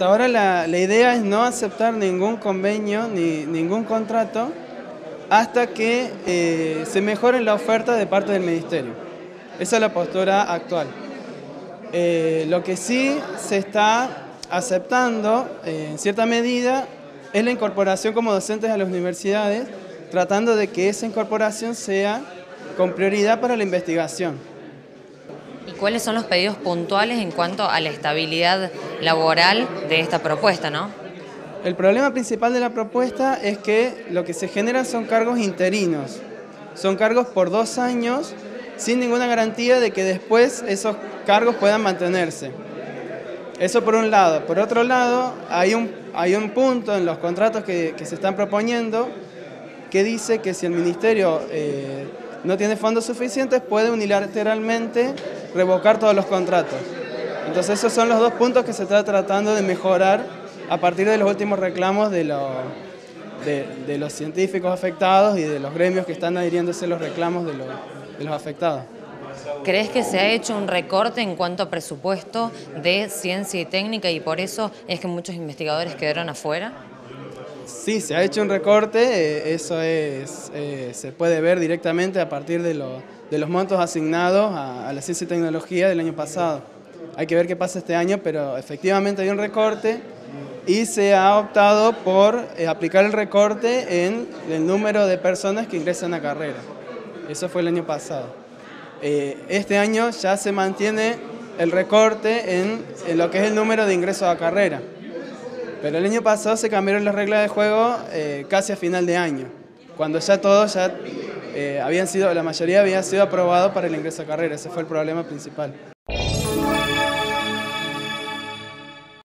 hasta ahora la, idea es no aceptar ningún convenio ni ningún contrato hasta que eh, se mejore la oferta de parte del Ministerio. Esa es la postura actual. Eh, lo que sí se está aceptando eh, en cierta medida es la incorporación como docentes a las universidades, tratando de que esa incorporación sea con prioridad para la investigación. ¿Y cuáles son los pedidos puntuales en cuanto a la estabilidad laboral de esta propuesta, no? El problema principal de la propuesta es que lo que se genera son cargos interinos. Son cargos por dos años sin ninguna garantía de que después esos cargos puedan mantenerse. Eso por un lado. Por otro lado, hay un, hay un punto en los contratos que, se están proponiendo que dice que si el Ministerio eh, no tiene fondos suficientes, puede unilateralmente revocar todos los contratos. Entonces esos son los dos puntos que se está tratando de mejorar a partir de los últimos reclamos de, de, los científicos afectados y de los gremios que están adhiriéndose a los reclamos de los afectados. ¿Crees que se ha hecho un recorte en cuanto a presupuesto de ciencia y técnica y por eso es que muchos investigadores quedaron afuera? Sí, se ha hecho un recorte, eh, eso es, eh, se puede ver directamente a partir de, los montos asignados a, la ciencia y tecnología del año pasado. Hay que ver qué pasa este año, pero efectivamente hay un recorte y se ha optado por eh, aplicar el recorte en el número de personas que ingresan a carrera. Eso fue el año pasado. Este año ya se mantiene el recorte en, lo que es el número de ingresos a carrera. Pero el año pasado se cambiaron las reglas de juego eh, casi a final de año, cuando ya todos ya eh, habían sido, la mayoría había sido aprobado para el ingreso a carrera, ese fue el problema principal.